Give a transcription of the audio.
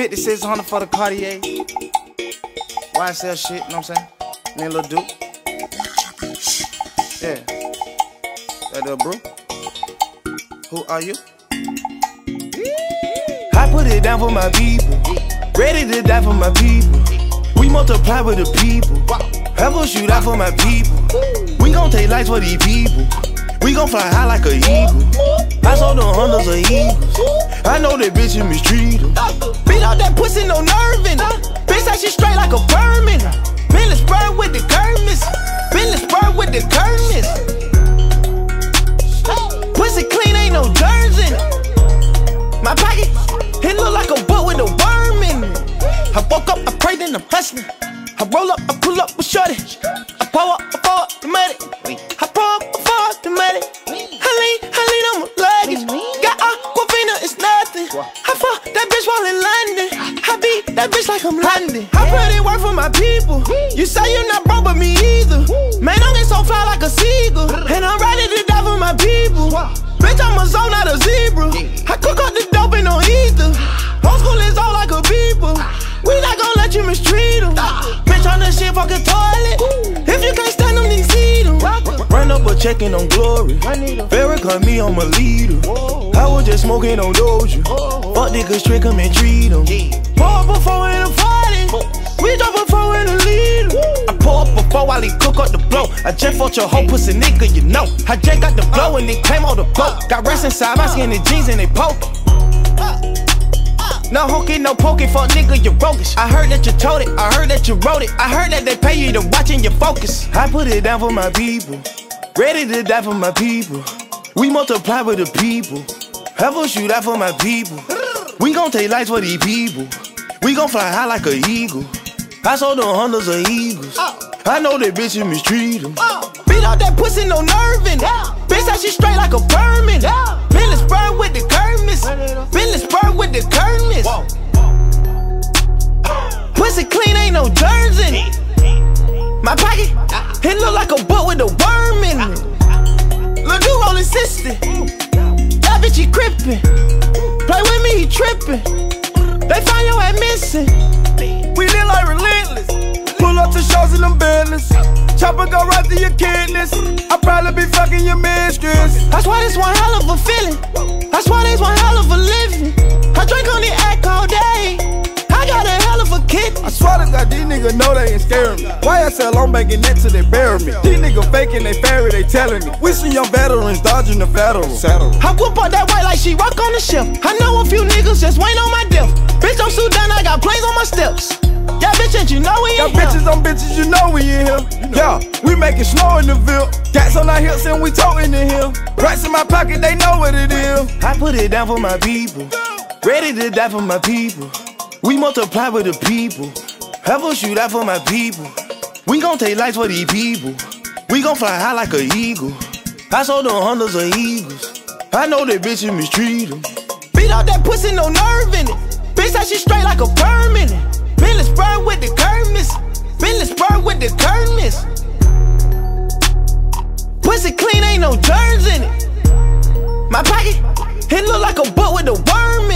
5600 for the Cartier. YSL shit, you know what I'm saying? And Lil Duke. Yeah. That little bro. Who are you? I put it down for my people. Ready to die for my people. We multiply with the people. Will shoot out for my people. We gon' take lights for these people. We gon' fly high like a eagle. I know that bitches mistreat them. Beat out that pussy, no nerve in it. Bitch, that shit straight like a permit. Bentley spur with the Kermis. Bentley spur with the Kermis. Pussy clean, ain't no germs in it. My pocket, it look like a butt with a worm in it. I woke up, I prayed and I'm. I roll up, I pull up with shorty. I pour up, I pour up the money. I pour up, I pour up the money. I lean, I lean on my luggage. That bitch like I'm London. I put in work for my people. You say you're not broke, but me either. Man, I'm getting so fly like a seagull. And I'm ready to die for my people. Bitch, I'm a zone, not a zebra. I cook up the dope and no ether. Old school is all like a people. We not gon' let you mistreat them. Bitch on the shit, fuck a toilet. If you can't stand them, then see them. Run up a check checkin' on glory. Farrakhan, me, I'm a leader. I was just smoking on Doja. Fuck niggas, trick 'em and treat 'em. Pour before in the party. We drop before in the leader. I pour up before while he cook up the blow. I just fought your whole pussy nigga, you know. I just got the blow and it came on the boat. Got rest inside my skinny jeans and they poke. No hokey, no pokey, fuck nigga, you roguish. I heard that you told it, I heard that you wrote it. I heard that they pay you to watch and you focus. I put it down for my people, ready to die for my people. We multiply with the people. I will shoot out for my people. We gon' take lights for these people. We gon' fly high like a eagle. I saw the hundreds of eagles. I know that bitches mistreat them. Beat out that pussy, no nerve in it. Bitch, that shit straight like a permit. Bentley spur with the Kermis. Spur with the Kermis. Pussy clean, ain't no germs in it. My pocket, it look like a butt with a worm in it. Lil' dude rollin' sister. That bitch, he crippin'. Play with me, he trippin'. They find your ass missing. We live like relentless. Pull up to shows in them business. Chopper go right through your kidneys. I probably be fucking your mistress. That's why this one hell of a feeling. That's why this one hell of a living. I drink on the act all day. I got a hell of a kid. I swear to God, these niggas know they ain't scaring me. Why I sell on banking next till they bury me? These niggas faking, they fairy, they telling me. We see young veterans dodging the federal. Settle. I whoop on that white like she rock on the shelf. I know a few niggas just wait on bitches you know we in here. Yeah, we making snow in the Ville. Gats on our hips and we toting the hill. Rats in my pocket, they know what it is. I put it down for my people. Ready to die for my people. We multiply with the people. I will shoot out for my people. We gon' take lights for these people. We gon' fly high like a eagle. I saw the hundreds of eagles. I know that bitches mistreat them. Beat out that pussy, no nerve in it. Bitch, that shit straight like a permit. The Kermis. Pussy clean, ain't no germs in it. My pocket, it look like a butt with a worm